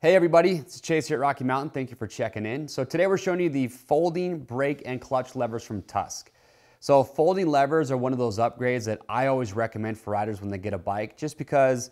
Hey everybody, it's Chase here at Rocky Mountain. Thank you for checking in. So today we're showing you the folding brake and clutch levers from Tusk. So folding levers are one of those upgrades that I always recommend for riders when they get a bike just because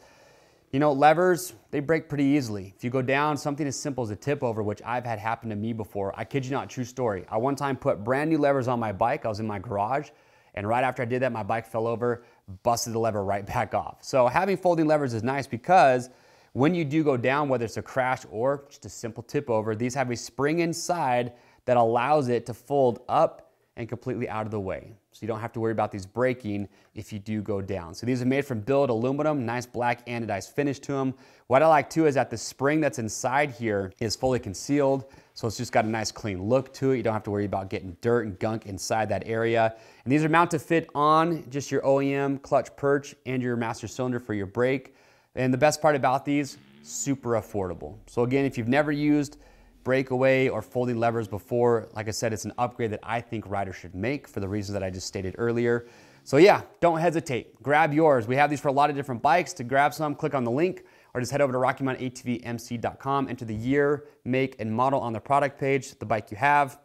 you know, levers, they break pretty easily. If you go down, something as simple as a tip over, which I've had happen to me before, I kid you not, true story. I one time put brand new levers on my bike. I was in my garage, and right after I did that, my bike fell over, busted the lever right back off. So having folding levers is nice because when you do go down, whether it's a crash or just a simple tip over, these have a spring inside that allows it to fold up and completely out of the way. So you don't have to worry about these breaking if you do go down. So these are made from billet aluminum, nice black anodized finish to them. What I like too is that the spring that's inside here is fully concealed. So it's just got a nice clean look to it. You don't have to worry about getting dirt and gunk inside that area. And these are mounted to fit on just your OEM clutch perch and your master cylinder for your brake. And the best part about these, super affordable. So again, if you've never used breakaway or folding levers before, like I said, it's an upgrade that I think riders should make for the reasons that I just stated earlier. So yeah, don't hesitate. Grab yours. We have these for a lot of different bikes. To grab some, click on the link or just head over to RockyMountainATVMC.com, enter the year, make, and model on the product page, the bike you have.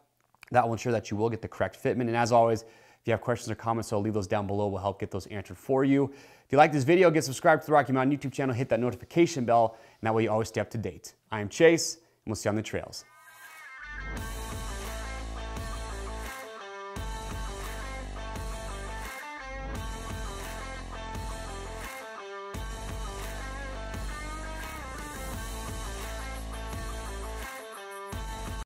That will ensure that you will get the correct fitment. And as always, if you have questions or comments, so leave those down below. We'll help get those answered for you. If you like this video, get subscribed to the Rocky Mountain YouTube channel, hit that notification bell, and that way you always stay up to date. I am Chase, and we'll see you on the trails.